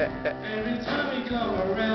Every time we come around.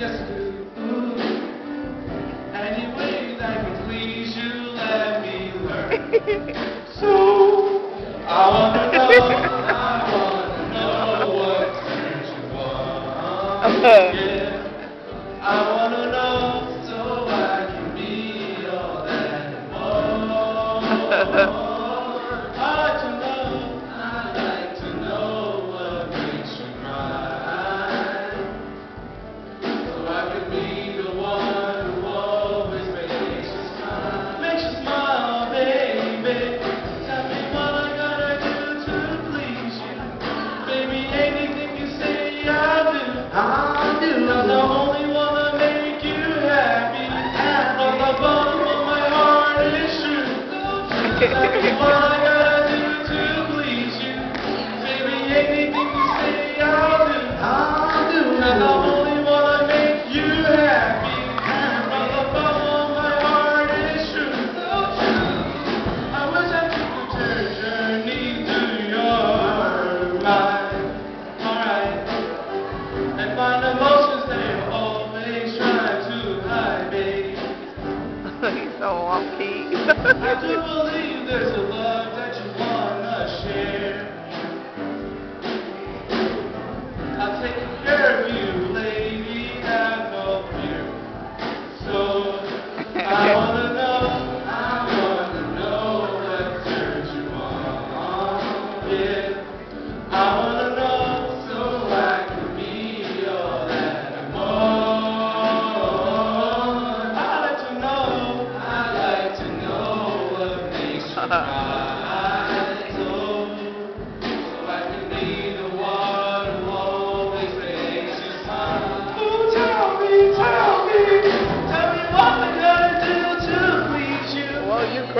Yes, I do. Any way that can please you, let me so, I wanna know, I wanna know what you want. Yeah, I my emotions, always try to hide. He's so off key. I do believe there's a love.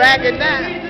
bragging now.